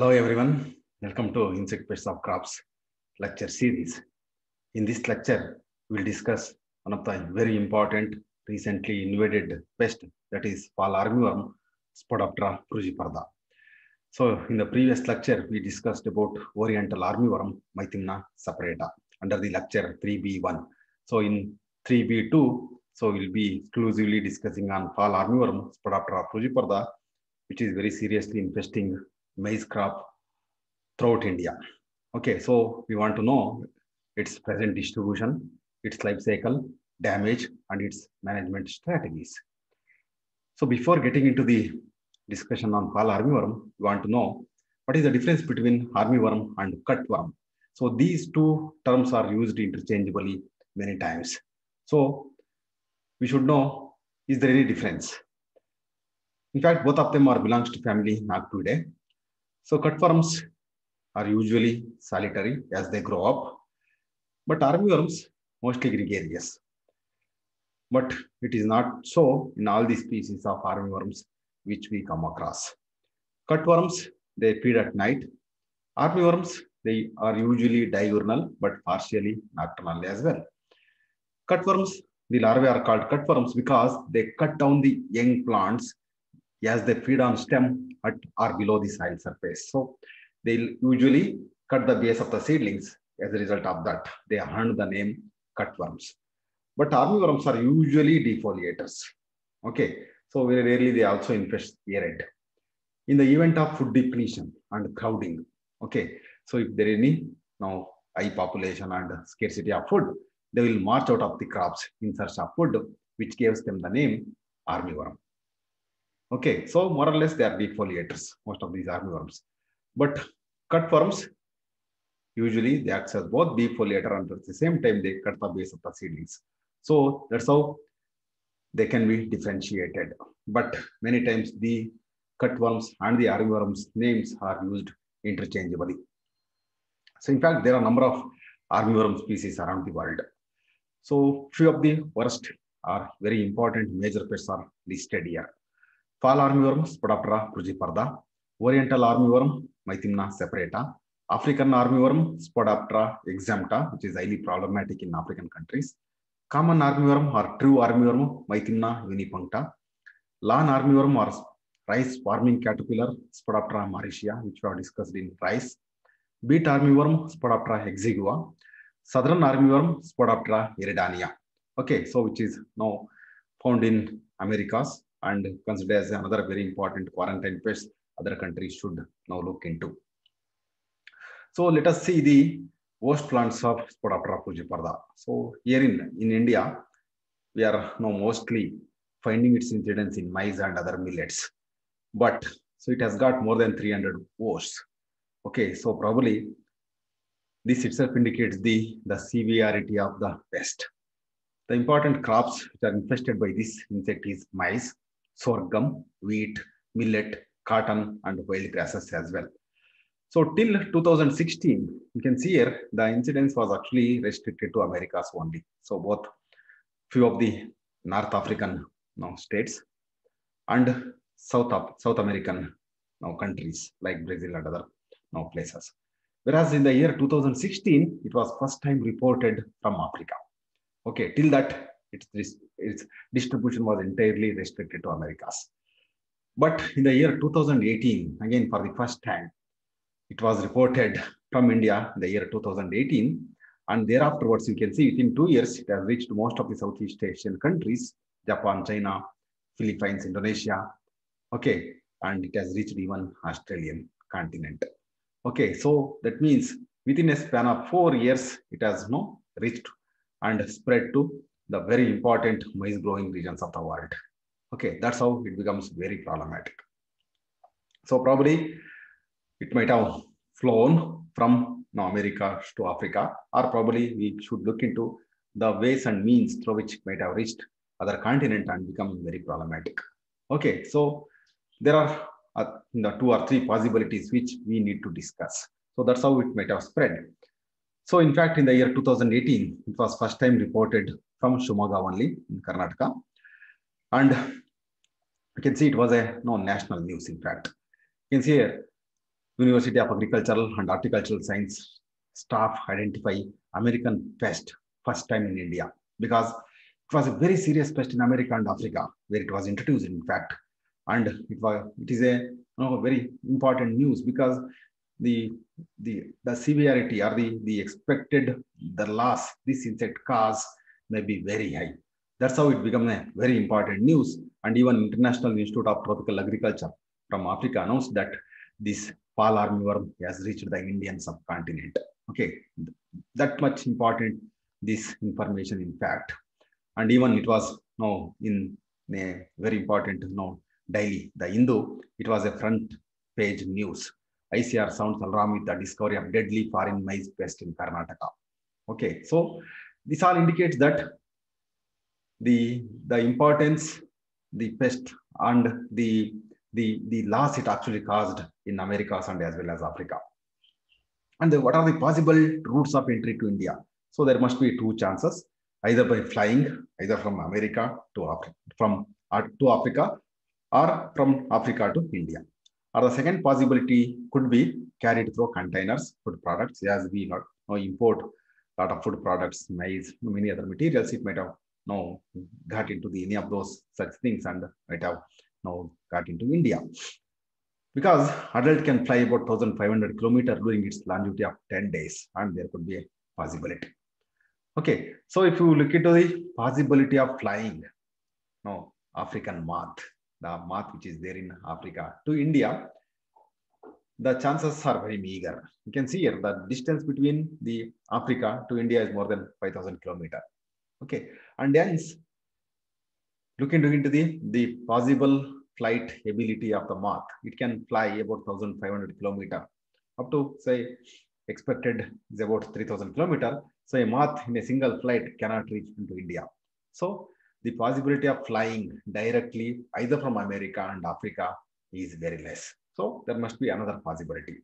Hello everyone, welcome to Insect Pests of Crops lecture series. In this lecture, we'll discuss one of the very important recently invaded pest that is fall armyworm, Spodoptera frugiperda. So in the previous lecture, we discussed about oriental armyworm, Mythimna separata under the lecture 3b1. So in 3b2, so we'll be exclusively discussing on fall armyworm, Spodoptera frugiperda, which is very seriously infesting maize crop throughout India. Okay, so we want to know its present distribution, its life cycle, damage, and its management strategies. So before getting into the discussion on fall armyworm, we want to know what is the difference between armyworm and cutworm. So these two terms are used interchangeably many times. So we should know, is there any difference? In fact, both of them are belongs to family Noctuidae. So cutworms are usually solitary as they grow up, but armyworms mostly gregarious. But it is not so in all the species of armyworms which we come across. Cutworms, they feed at night. Armyworms, they are usually diurnal, but partially nocturnal as well. Cutworms, the larvae are called cutworms because they cut down the young plants as they feed on stem at or below the soil surface. So they usually cut the base of the seedlings. As a result of that, they earned the name cutworms. But armyworms are usually defoliators. Okay, so very rarely they also infest ear head. In the event of food depletion and crowding, okay, so if there is any now high population and scarcity of food, they will march out of the crops in search of food, which gives them the name armyworm. Okay, so more or less they are defoliators, most of these armyworms. But cutworms, usually they act as both defoliator and at the same time they cut the base of the seedlings. So that's how they can be differentiated. But many times the cutworms and the armyworms names are used interchangeably. So in fact, there are a number of armyworm species around the world. So few of the worst are very important major pests are listed here. Now found in Americas and considered as another very important quarantine pest other countries should now look into. So let us see the host plants of Spodoptera frugiperda. So here in, in India, we are now mostly finding its incidence in maize and other millets. But so it has got more than 300 hosts. Okay, so probably this itself indicates the, the severity of the pest. The important crops which are infested by this insect is maize, sorghum, wheat, millet, cotton, and wild grasses as well. So till 2016, you can see here the incidence was actually restricted to Americas only. So both few of the North African now states and South South American now countries like Brazil and other now places. Whereas in the year 2016, it was first time reported from Africa. Okay, till that its, its distribution was entirely restricted to Americas. But in the year 2018, again for the first time, it was reported from India in the year 2018. And thereafterwards, you can see within two years, it has reached most of the Southeast Asian countries, Japan, China, Philippines, Indonesia. Okay, and it has reached even Australian continent. Okay, so that means within a span of four years, it has you know, reached and spread to the very important maize growing regions of the world. Okay, that's how it becomes very problematic. So probably it might have flown from America to Africa, or probably we should look into the ways and means through which it might have reached other continent and become very problematic. Okay, so there are uh, the two or three possibilities which we need to discuss. So that's how it might have spread. So in fact, in the year 2018, it was first time reported from Shimoga only in Karnataka. And you can see it was a no national news, in fact. You can see here, University of Agricultural and Horticultural Science staff identify American pest first time in India because it was a very serious pest in America and Africa where it was introduced in fact. And it was it is a you know, very important news because the the the severity or the the expected the loss this insect cause may be very high. That's how it became a very important news. And even international institute of tropical agriculture from africa announced that this fall armyworm has reached the indian subcontinent. Okay that much important this information in fact. And even it was no in a very important no daily the hindu it was a front page news. ICR sounds alarm with the discovery of deadly foreign maize pest in Karnataka. Okay, so this all indicates that the, the importance, the pest and the, the, the loss it actually caused in Americas and as well as Africa. And the, what are the possible routes of entry to India? So there must be two chances, either by flying, either from America to Africa, from uh, to Africa or from Africa to India. Or the second possibility could be carried through containers, food products, as we not know, import lot of food products, maize, many other materials. It might have no got into the any of those such things and might have no got into India. Because adult can fly about 1,500 kilometers during its longevity of 10 days, and there could be a possibility. Okay, so if you look into the possibility of flying, no African moth, the moth which is there in Africa to India, the chances are very meager. You can see here the distance between the Africa to India is more than 5,000 kilometer. Okay, and hence look into, into the, the possible flight ability of the moth. It can fly about 1,500 kilometer up to say expected is about 3,000 kilometer. So a moth in a single flight cannot reach into India. So the possibility of flying directly either from America and Africa is very less. So there must be another possibility.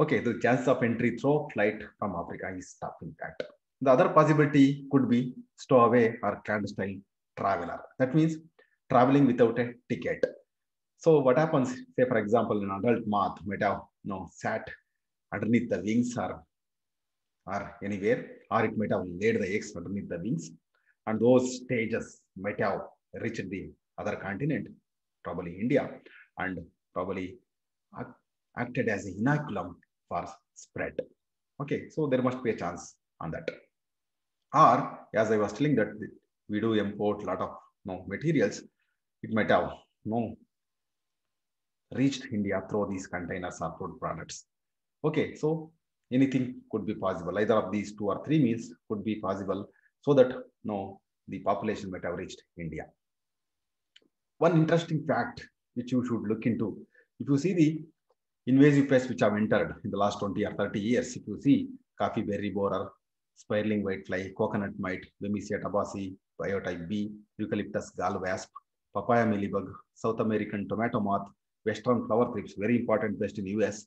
Okay, the chance of entry through flight from Africa is stopping in fact. The other possibility could be stowaway or clandestine traveler. That means traveling without a ticket. So what happens, say for example, an adult moth might have you know, sat underneath the wings or, or anywhere, or it might have laid the eggs underneath the wings and those stages might have reached the other continent, probably India, and probably acted as a inoculum for spread. Okay, so there must be a chance on that. Or, as I was telling that we do import a lot of no materials, it might have no reached India through these containers or food products. Okay, so anything could be possible. Either of these two or three means could be possible so that no, the population might have reached India. One interesting fact which you should look into, if you see the invasive pests which have entered in the last 20 or 30 years, if you see coffee berry borer, spiraling whitefly, coconut mite, Bemisia tabaci, biotype B, eucalyptus gall wasp, papaya mealybug, South American tomato moth, western flower thrips, very important pest in the US,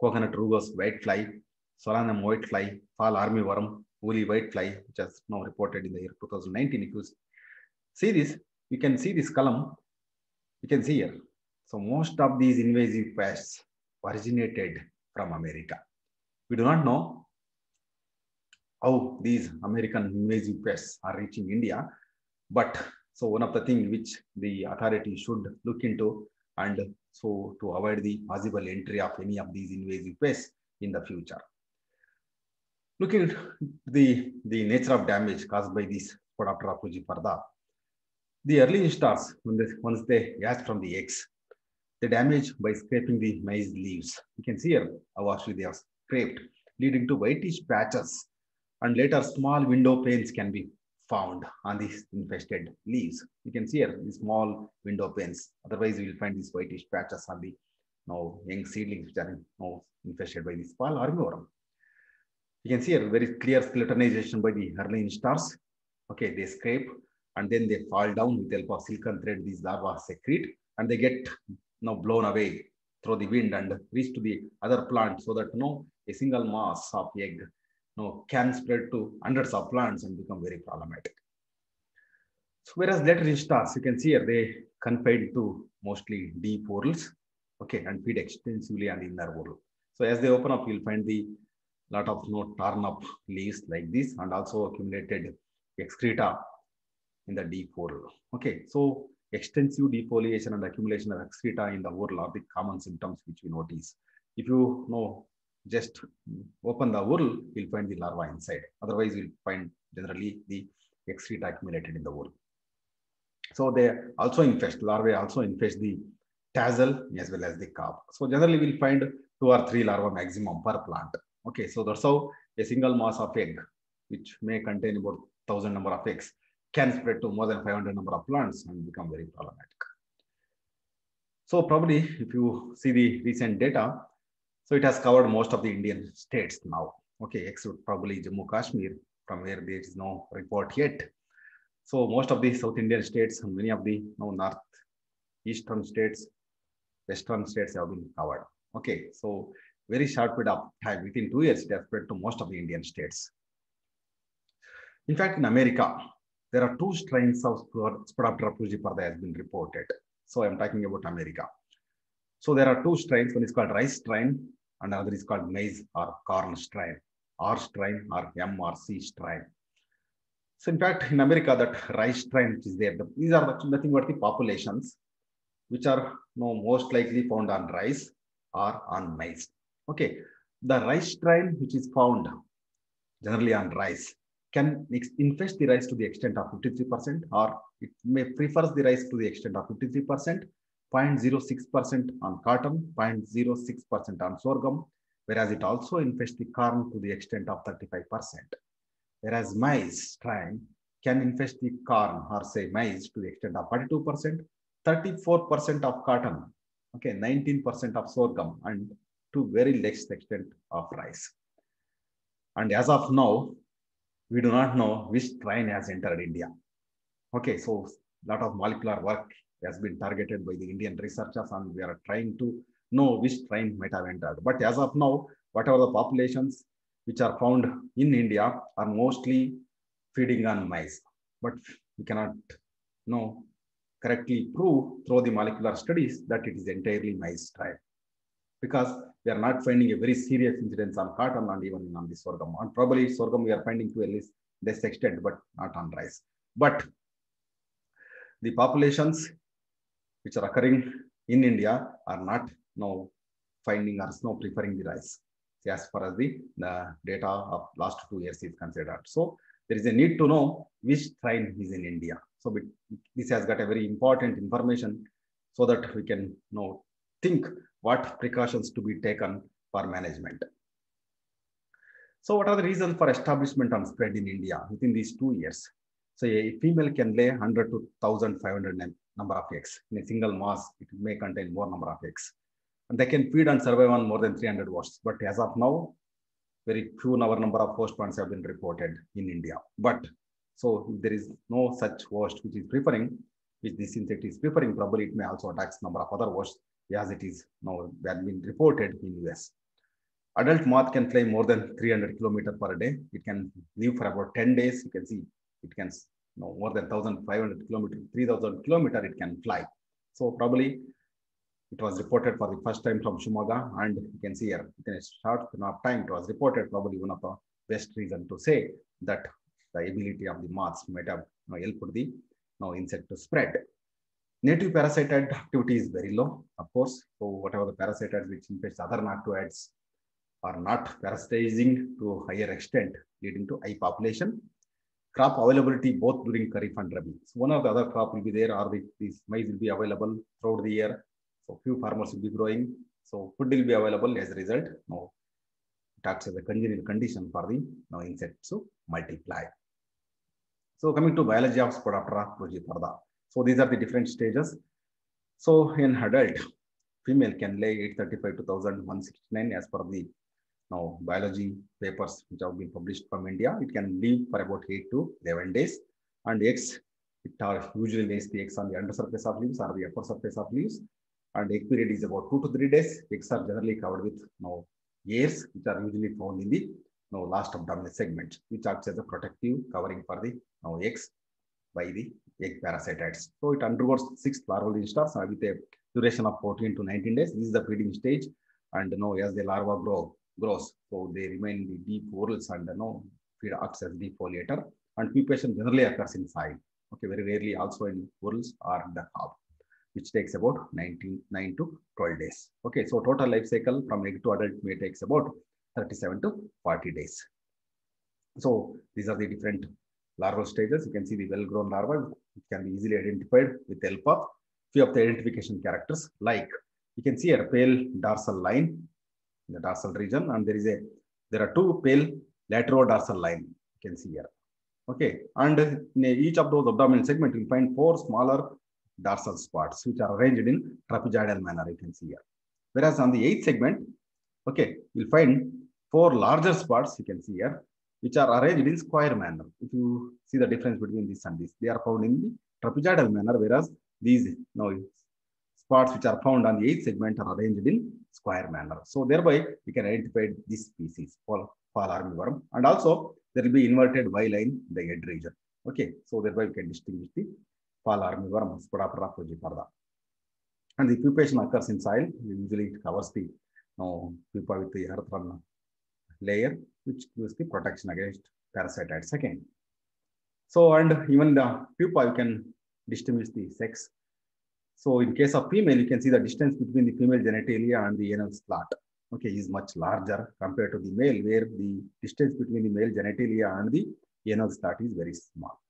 coconut rugose whitefly, solanum whitefly, fall armyworm, woolly whitefly, which has now reported in the year 2019. If you see this, you can see this column, you can see here. So most of these invasive pests originated from America. We do not know how these American invasive pests are reaching India, but so one of the things which the authority should look into and so to avoid the possible entry of any of these invasive pests in the future. Looking at the, the nature of damage caused by this Spodoptera frugiperda, the early instars, when they, once they hatch from the eggs, they damage by scraping the maize leaves. You can see here how actually they are scraped, leading to whitish patches. And later, small window panes can be found on these infested leaves. You can see here small window panes. Otherwise, you will find these whitish patches on the young seedlings which are know, infested by this fall armyworm. You can see a very clear skeletonization by the early instars. Okay, they scrape and then they fall down with help of silken thread. These larvae secrete and they get you know, blown away through the wind and reach to the other plant so that you know, a single mass of egg you know, can spread to hundreds of plants and become very problematic. So whereas later instars, you can see here, they confined to mostly deep pools. okay, and feed extensively on the inner whorl. So as they open up, you'll find the lot of you know, torn up leaves like this and also accumulated excreta in the deep whorl. Okay, so extensive defoliation and accumulation of excreta in the whorl are the common symptoms which we notice. If you know, just open the whorl, you'll find the larva inside. Otherwise, you'll find generally the excreta accumulated in the whorl. So they also infest, larvae also infest the tassel as well as the carp. So generally we'll find two or three larvae maximum per plant. Okay, so that's how a single mass of egg, which may contain about thousand number of eggs, can spread to more than 500 number of plants and become very problematic. So probably if you see the recent data, so it has covered most of the Indian states now. Okay, except probably Jammu Kashmir, from where there is no report yet. So most of the South Indian states and many of the you know, North Eastern states, Western states have been covered. Okay, so very short period of time, within two years, it has spread to most of the Indian states. In fact, in America, there are two strains of Spodoptera frugiperda has been reported. So I'm talking about America. So there are two strains. One is called rice strain, and another is called maize or corn strain, R strain or MRC strain. So in fact, in America, that rice strain which is there, these are nothing but the populations which are you know, most likely found on rice or on maize. Okay, the rice strain which is found generally on rice can infest the rice to the extent of 53% or it may prefers the rice to the extent of 53%, 0.06% on cotton, 0.06% on sorghum, whereas it also infests the corn to the extent of 35%. Whereas maize strain can infest the corn or say maize to the extent of 42%, 34% of cotton, okay, 19% of sorghum, and to very less extent of rice. And as of now, we do not know which strain has entered India. Okay, so a lot of molecular work has been targeted by the Indian researchers and we are trying to know which strain might have entered. But as of now, whatever the populations which are found in India are mostly feeding on maize. But we cannot know correctly prove through the molecular studies that it is entirely maize strain because we are not finding a very serious incidence on cotton and even on the sorghum. And probably sorghum we are finding to at least this extent, but not on rice. But the populations which are occurring in India are not now finding or now preferring the rice as far as the, the data of last two years is considered. So there is a need to know which strain is in India. So this has got a very important information so that we can know think what precautions to be taken for management. So what are the reasons for establishment and spread in India within these two years? So a female can lay 100 to 1500 number of eggs. In a single mass, it may contain more number of eggs. And they can feed and survive on more than 300 hosts. But as of now, very few number number of host plants have been reported in India. But so if there is no such host which is preferring, which this insect is preferring, probably it may also attack number of other hosts as it is now that been reported in US. Adult moth can fly more than 300 kilometers per day. It can live for about 10 days. You can see it can you know, more than 1,500 kilometers, 3,000 kilometers it can fly. So probably it was reported for the first time from Shimoga and you can see here in a short enough time it was reported probably one of the best reason to say that the ability of the moths might have you know, helped the you know, insect to spread. Native parasitoid activity is very low, of course. So whatever the parasitoids which infest other noctuids are not parasitizing to higher extent, leading to high population. Crop availability both during Kharif and Rabi. So one of the other crop will be there, or the, these maize will be available throughout the year. So few farmers will be growing. So food will be available as a result. Acts as a congenial condition for the now insects to multiply. So coming to biology of Spodoptera frugiperda. So these are the different stages. So in adult, female can lay 835 to 1169 as per the now biology papers which have been published from India. It can live for about 8 to 11 days. And eggs, it usually lays the eggs on the undersurface of leaves or the upper surface of leaves. And egg period is about 2 to 3 days. Eggs are generally covered with now hairs, which are usually found in the now last abdominal segment, which acts as a protective covering for the now eggs by the egg parasitoids. So it undergoes six larval instars uh, with a duration of 14 to 19 days. This is the feeding stage. And you know, as the larva grow, grows, so they remain in the deep whorls and you know, feed acts as defoliator. And pupation generally occurs in. Okay, very rarely also in whorls or the cob, which takes about 19, 9 to 12 days. Okay, so total life cycle from egg to adult may takes about 37 to 40 days. So these are the different larval stages. You can see the well-grown larva it can be easily identified with the help of few of the identification characters like you can see a pale dorsal line in the dorsal region and there is a there are two pale laterodorsal line you can see here. Okay and in each of those abdominal segment you find four smaller dorsal spots which are arranged in trapezoidal manner you can see here. Whereas on the eighth segment okay you'll find four larger spots you can see here which are arranged in square manner. If you see the difference between this and this, they are found in the trapezoidal manner, whereas these you know, spots which are found on the eighth segment are arranged in square manner. So thereby we can identify this species, fall, fall armyworm. And also there will be inverted Y line in the head region. Okay, so thereby we can distinguish the fall armyworm, Spodoptera frugiperda. And the pupation occurs in soil. Usually it covers the you know, pupa with the earthen layer which gives the protection against parasite second. So, and even the pupa, you can distinguish the sex. So in case of female, you can see the distance between the female genitalia and the anal slot, okay, is much larger compared to the male, where the distance between the male genitalia and the anal slot is very small.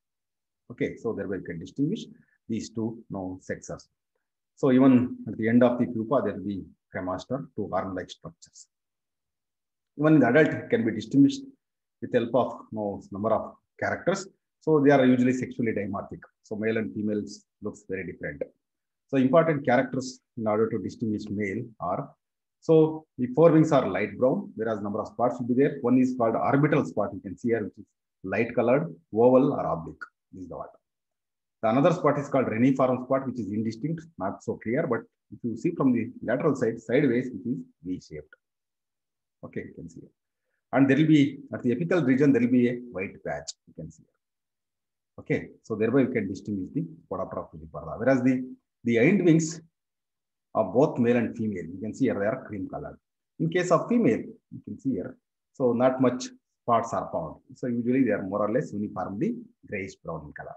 Okay, so thereby you can distinguish these two no, sexes. So even at the end of the pupa, there will be cremaster, two horn-like structures. Even the adult can be distinguished with the help of you know, number of characters. So they are usually sexually dimorphic. So male and females looks very different. So important characters in order to distinguish male are, so the four wings are light brown, whereas number of spots will be there. One is called orbital spot, you can see here, which is light colored, oval or oblique. This is the one. The another spot is called reniform spot, which is indistinct, not so clear, but if you see from the lateral side, sideways, it is V-shaped. Okay, you can see it. And there will be, at the apical region, there will be a white patch, you can see it. Okay, so thereby you can distinguish the Spodoptera frugiperda. Whereas the, the hind wings of both male and female, you can see here they are cream colored. In case of female, you can see here, so not much spots are found. So usually they are more or less uniformly grayish brown in color.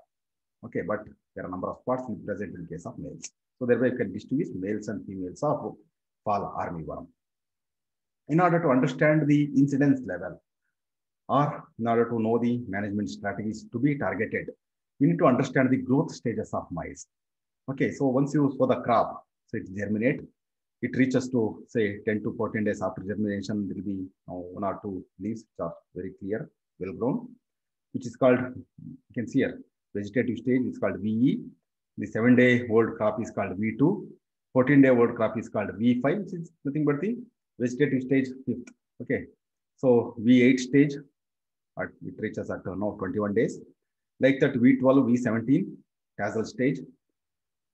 Okay, but there are a number of spots present in case of males. So thereby you can distinguish males and females of fall armyworm. In order to understand the incidence level, or in order to know the management strategies to be targeted, we need to understand the growth stages of maize. Okay, so once you sow the crop, so it germinate, it reaches to say 10 to 14 days after germination, there will be one or two leaves which are very clear, well grown, which is called, you can see here, vegetative stage is called VE. The seven day old crop is called V2. 14 day old crop is called V5, which is nothing but the vegetative stage fifth. Okay, so V8 stage, at, it reaches at now 21 days. Like that V12, V17, tassel stage.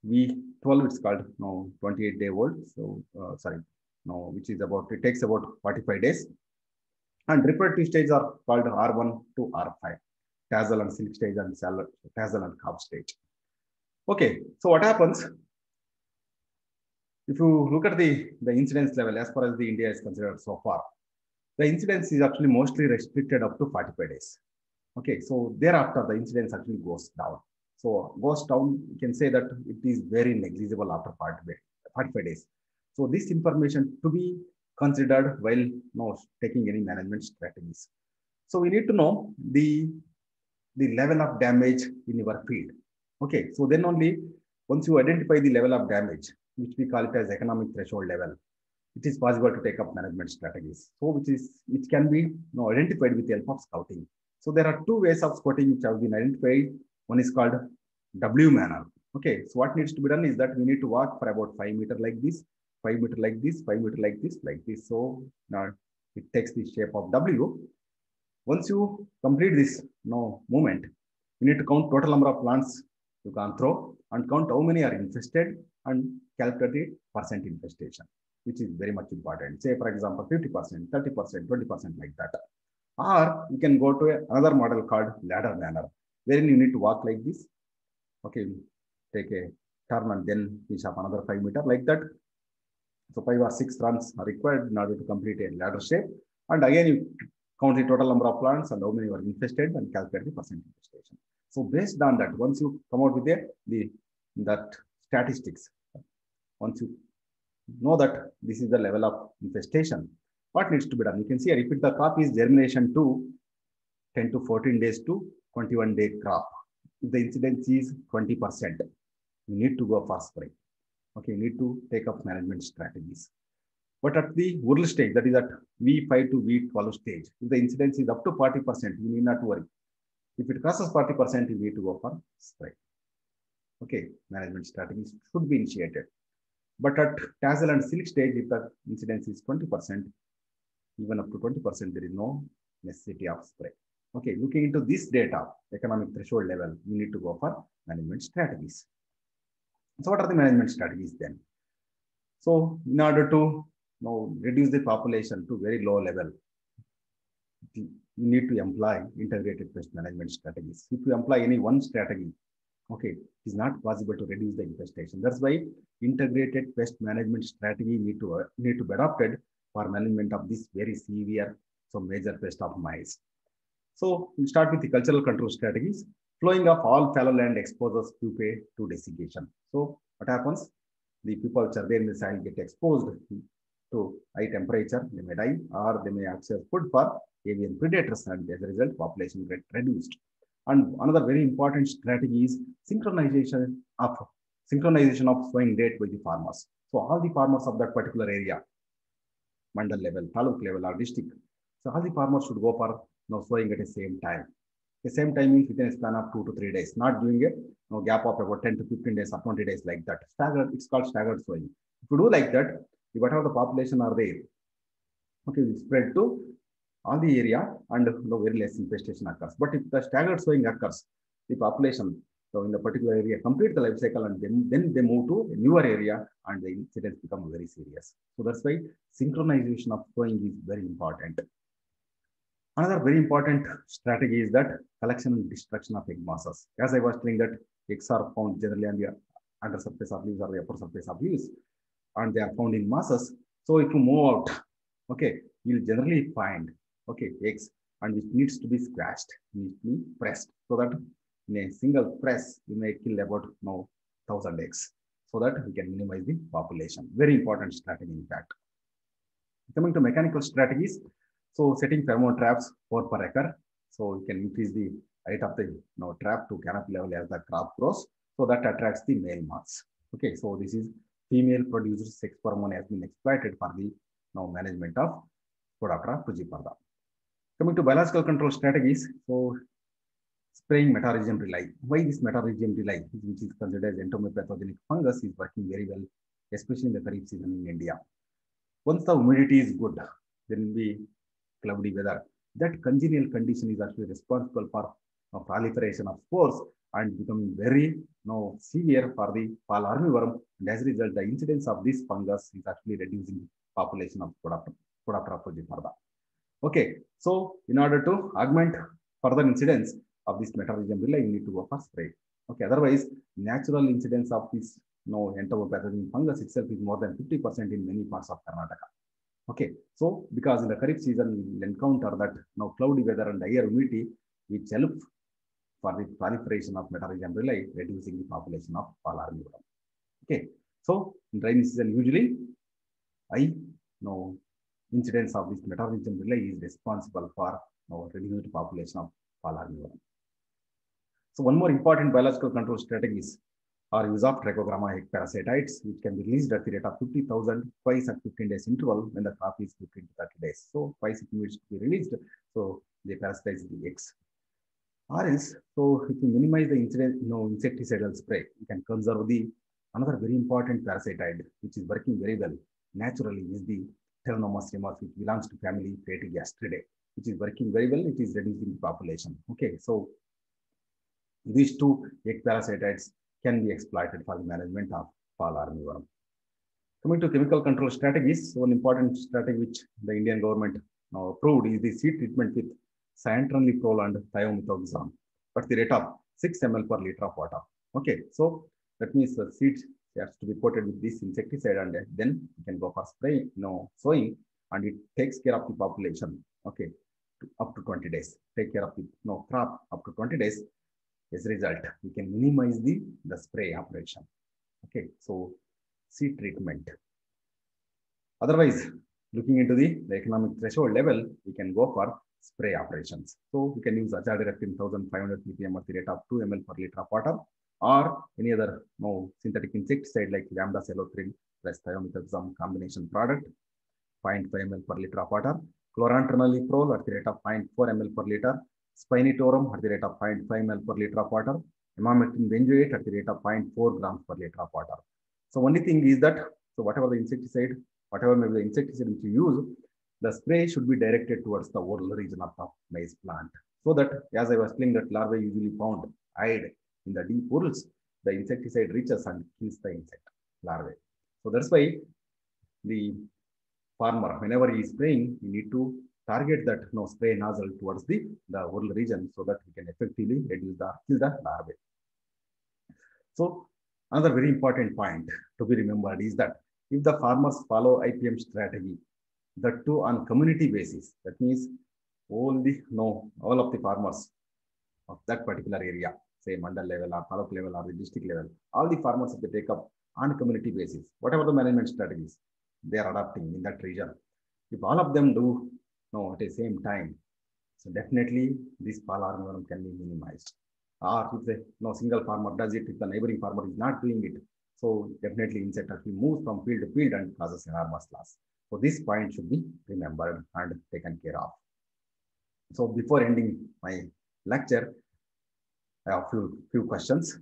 V12, it's called now 28 day old. So uh, sorry, no, which is about it takes about 45 days. And reproductive stages are called R1 to R5, tassel and silk stage and tassel and calf stage. Okay, so what happens? If you look at the, the incidence level as far as the India is considered so far, the incidence is actually mostly restricted up to 45 days. Okay, so thereafter the incidence actually goes down. So goes down, you can say that it is very negligible after 45 days. So this information to be considered while know, taking any management strategies. So we need to know the, the level of damage in your field. Okay, so then only once you identify the level of damage, which we call it as economic threshold level, it is possible to take up management strategies. So which is which can be you know, identified with the help of scouting. So there are two ways of scouting which have been identified. One is called W manner. Okay, so what needs to be done is that we need to walk for about five meter like this, five meter like this, five meter like this, like this. So now it takes the shape of W. Once you complete this you know, movement, you need to count total number of plants you can throw and count how many are infested and calculate the percent infestation, which is very much important. Say, for example, 50%, 30%, 20% like that. Or you can go to another model called ladder manner, wherein you need to walk like this. Okay, take a turn and then finish up another five meter like that. So five or six runs are required in order to complete a ladder shape. And again, you count the total number of plants and how many were infested and calculate the percent infestation. So based on that, once you come out with the, the that statistics, once you know that this is the level of infestation, what needs to be done? You can see I repeat the crop is germination to 10 to 14 days to 21 day crop. If the incidence is 20%, you need to go for spray. Okay, you need to take up management strategies. But at the whorl stage, that is at V5 to V12 stage, if the incidence is up to 40%, you need not worry. If it crosses 40%, you need to go for spray. Okay, management strategies should be initiated. But at tassel and silk stage, if the incidence is 20%, even up to 20%, there is no necessity of spray. Okay, looking into this data, economic threshold level, you need to go for management strategies. So what are the management strategies then? So in order to you know, reduce the population to very low level, you need to employ integrated pest management strategies. If you employ any one strategy, okay, it's not possible to reduce the infestation. That's why integrated pest management strategy need to, uh, need to be adopted for management of this very severe, so major pest of maize. So we start with the cultural control strategies. Flowing of all fallow land exposes pupae to desiccation. So what happens? The pupa which are there in the soil get exposed to high temperature, they may die or they may access food for avian predators and as a result population get reduced. And another very important strategy is synchronization of synchronization of sowing date with the farmers. So all the farmers of that particular area, mandal level, taluk level or district, so all the farmers should go for know, sowing at the same time. The same time means within a span of two to three days, not doing a know, gap of about 10 to 15 days or 20 days like that. Staggered, it's called staggered sowing. If you do like that, whatever the population are there, okay, we spread to all the area and you very less infestation occurs. But if the staggered sowing occurs, the population, so in the particular area, complete the life cycle and then, then they move to a newer area and the incidents become very serious. So that's why synchronization of sowing is very important. Another very important strategy is that collection and destruction of egg masses. As I was telling that eggs are found generally on the under surface of leaves or the upper surface of leaves, and they are found in masses. So if you move out, okay, you'll generally find okay eggs and which needs to be scratched, needs to be pressed, so that in a single press you may kill about know, thousand eggs, so that we can minimize the population. Very important strategy, in fact. Coming to mechanical strategies, so setting pheromone traps four per acre. So you can increase the height of the you know, trap to canopy level as the crop grows. So that attracts the male moths. Okay, so this is female producer sex hormone has been exploited for the you know, management of Spodoptera frugiperda. Coming to biological control strategies, so spraying metarhizium rileyi. Why this metarhizium rileyi, which is considered as entomopathogenic fungus, is working very well, especially in the Kharif season in India. Once the humidity is good, there will be cloudy weather. That congenial condition is actually responsible for uh, proliferation of spores and becoming very you know, severe for the fall armyworm. And as a result, the incidence of this fungus is actually reducing the population of Spodoptera frugiperda. Okay, so in order to augment further incidence of this metarhizium rileyi, you need to go for spray. Okay, otherwise, natural incidence of this you know, entomopathogenic fungus itself is more than 50% in many parts of Karnataka. Okay, so because in the Kharif season, we encounter that now cloudy weather and higher humidity, which help for the proliferation of metarhizium rileyi, reducing the population of fall armyworm. Okay, so in rainy season, usually, I know incidence of this metarhizium rileyi is responsible for our reduced population of fall armyworm. So one more important biological control strategies are use of trichogramma egg parasitoids, which can be released at the rate of 50,000 twice at 15 days interval when the crop is 15 to 30 days. So twice it needs to be released. So they parasitize the eggs. Or else, so if you minimize the incident, you know, insecticidal spray, you can conserve the another very important parasitoid, which is working very well naturally is the Telenomus remus, which belongs to family Platygastridae, which is working very well. It is reducing the population. Okay, so these two egg parasitoids can be exploited for the management of fall armyworm. Coming to chemical control strategies, one important strategy which the Indian government now approved is the seed treatment with cyantraniliprole and thiamethoxam at the rate of 6 ml per liter of water. Okay, so That means the seeds has to be coated with this insecticide and then you can go for spray, you know, sowing and it takes care of the population. Okay, up to 20 days. Take care of the you know, crop up to 20 days. As a result, we can minimize the, the spray operation. Okay, so seed treatment. Otherwise, looking into the, the economic threshold level, we can go for spray operations. So we can use azadirachtin 1500 ppm at the rate of 2 ml per liter of water or any other no, synthetic insecticide like lambda cyhalothrin plus thiamethoxam combination product 0.5 ml per liter of water, chlorantraniliprole at the rate of 0.4 ml per liter, spinetoram at the rate of 0.5 ml per liter of water, emamectin benzoate at the rate of 0.4 grams per liter of water. So only thing is that, so whatever the insecticide, whatever may be the insecticide which you use, the spray should be directed towards the whorl region of the maize plant. So that, as I was explaining that larvae usually found hide in the deep whorls, the insecticide reaches and kills the insect larvae. So that's why the farmer, whenever he is spraying, you need to target that you know, spray nozzle towards the, the whorl region so that we can effectively reduce the kill the larvae. So another very important point to be remembered is that if the farmers follow IPM strategy, the two on community basis, that means all the no, all of the farmers of that particular area, say mandal level or taluk level or the district level, all the farmers they take up on community basis, whatever the management strategies they are adopting in that region. If all of them do no, at the same time, so definitely this fall armyworm can be minimized. Or if the no single farmer does it, if the neighboring farmer is not doing it, so definitely insect actually moves from field to field and causes enormous loss. So this point should be remembered and taken care of. So before ending my lecture, I have few few questions.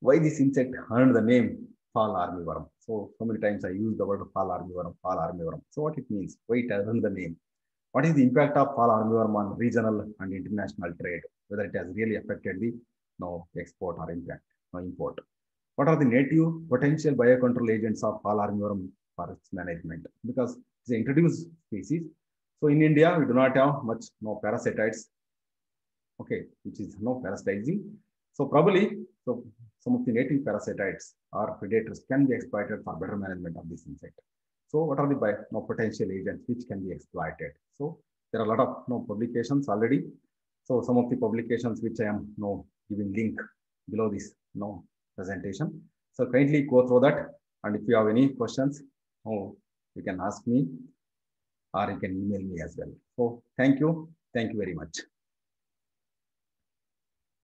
Why this insect earned the name fall armyworm? So so many times I use the word fall armyworm, fall armyworm. So what it means? Why it earned the name? What is the impact of fall armyworm on regional and international trade? Whether it has really affected the no export or impact, no import. What are the native potential biocontrol agents of fall armyworm for its management? Because it's an introduced species. So in India, we do not have much no parasitoids, okay, which is no parasitizing. So probably, so some of the native parasitoids or predators can be exploited for better management of this insect. So what are the bio, no, potential agents which can be exploited? So there are a lot of no, publications already. So some of the publications which I am no, giving link below this no, presentation. So kindly go through that. And if you have any questions, oh, you can ask me or you can email me as well. So thank you. Thank you very much.